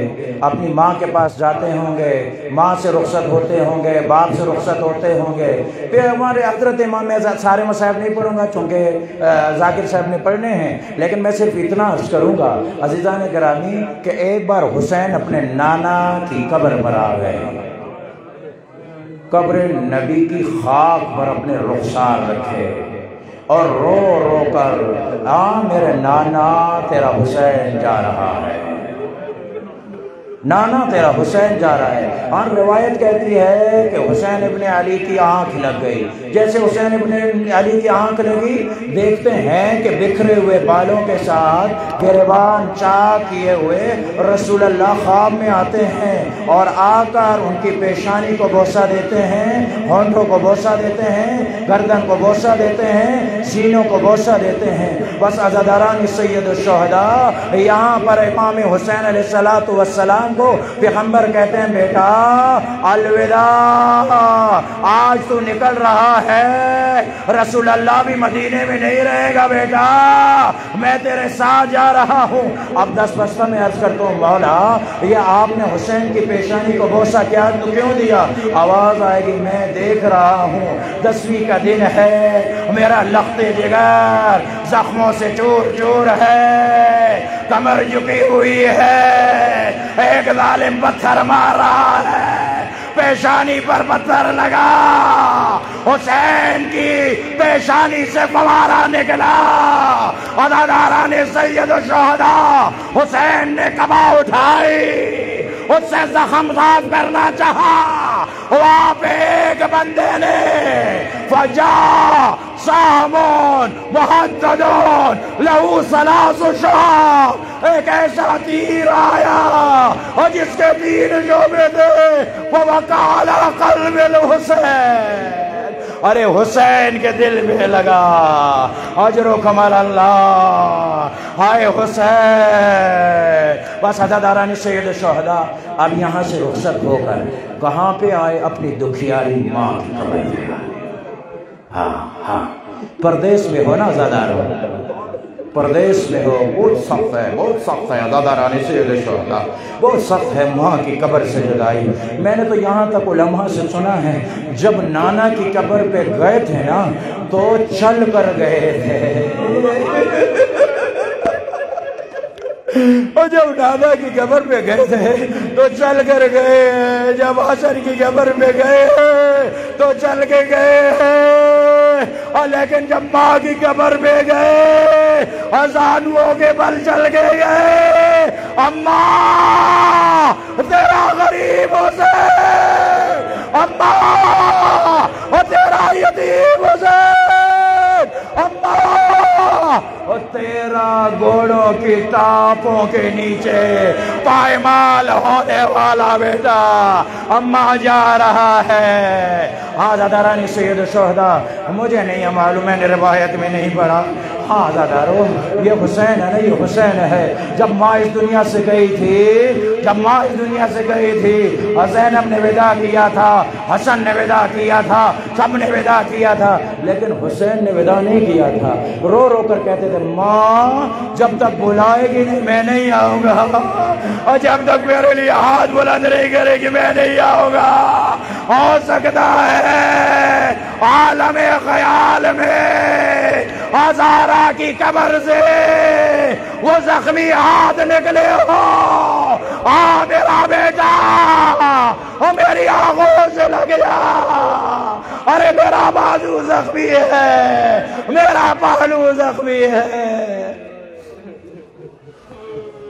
अपनी माँ के पास जाते होंगे, माँ से रुखसत होते होंगे, बाप से रुखसत होते होंगे। फिर हमारे हज़रत इमाम में सारे मसाहब नहीं पढ़ूँगा, चूँकि जाकिर साहब ने पढ़ने हैं, लेकिन मैं सिर्फ़ इतना अर्ज़ करूँगा अजीज़ा ने करामी कि एक बार हुसैन अपने नाना की कब्र पर आ गए। कब्र नबी की खाक पर अपने रुखसार रखे। और रो रो कर। आ मेरे नाना तेरा हुसैन जा रहा है। नाना तेरा हुसैन जा रहा है। और रिवायत कहती है कि हुसैन इबन अली की आँख लग गई। जैसे हुसैन इबन अली की आँख लगी, देखते हैं कि बिखरे हुए बालों के साथ गिरबान चाक किए हुए रसूल अल्लाह ख्वाब में आते हैं और आकर उनकी पेशानी को बोसा देते हैं, होंठों को बोसा देते हैं, गर्दन को बोसा देते हैं, सीनों को बोसा देते हैं। बस अजादारान सैद यहाँ पर इमाम हुसैन सलाम को पैगंबर कहते हैं, बेटा, अलविदा। आज तू निकल रहा है। रसूल अल्लाह भी मदीने में नहीं रहेगा, बेटा। मैं तेरे साथ जा रहा हूँ। अब दस बस्ता में अर्ज़ करता हूँ, मौला, ये आपने हुसैन की पेशानी को बोसा क्या तो क्यों दिया? आवाज़ आएगी, मैं देख रहा हूँ। दसवीं का दिन है। मेरा लखते जिगर जख्मों से चूर चूर है। कमर झुकी हुई है। एक जालिम पत्थर मार रहा है। पेशानी पर पत्थर लगा। हुसैन की पेशानी से फवारा निकला। अदादारा ने सैयद शोहदा हुसैन ने कबा उठाई। उससे जख्म साफ़ करना चाहा। वहाँ पे एक बंदे ने। फजा सामोन मोहन लहू, सलास एक ऐसा तीर आया। और जिसके तीन जो थे, वो वकाल कल मिल हुसैन। अरे हुसैन के दिल में लगा। अजरो कमल अल्लाह। हाय हुसैन। बस अदा रानी सैद शहदा, अब यहाँ से रुखसत होकर कहाँ पे आए अपनी दुखियारी माँ हाँ हाँ परदेश में हो ना ज़्यादा प्रदेश में हो, बहुत सख्त है, बहुत सख्त है, दादा रानी से शोहदा बहुत सख्त है माँ की कब्र से जुदाई। मैंने तो यहाँ तक उलमा से सुना है, जब नाना की कब्र पे गए थे ना तो चल कर गए थे। और जब नाना की कब्र पे गए थे तो चल कर गए जब हसन की कब्र पे गए तो चल के गए और लेकिन जब माँ की कब्र पे गए अजानुओं के बल चल गए अम्मा, तेरा गरीब से अम्मा तेरा यतीम से अम्मा तेरा घोड़ों की टापों के नीचे पायमाल होने वाला बेटा अम्मा जा रहा है। हाँ दादा रानी सैद शोहदा, मुझे नहीं मालूम, मैंने रिवायत में नहीं पढ़ा। हाँ दादारो ये हुसैन है ना ये हुसैन है। जब माँ इस दुनिया से गई थी, जब माँ इस दुनिया से गई थी हसैनब ने विदा किया था, हसन ने विदा किया था सबने विदा किया था, लेकिन हुसैन ने विदा नहीं किया था। रो रो कर कहते थे, माँ, जब तक बुलाएगी नहीं, मैं नहीं आऊँगा। और जब तक मेरे लिए हाथ बुलंद नहीं करेगी, मैं नहीं आऊँगा। हो सकता है आलम ख्याल में हजारा की कबर से वो जख्मी हाथ निकले हो। आ मेरा बेटा और मेरी आँखों से लग गया अरे मेरा बाजू जख्मी है, मेरा पहलू जख्मी है।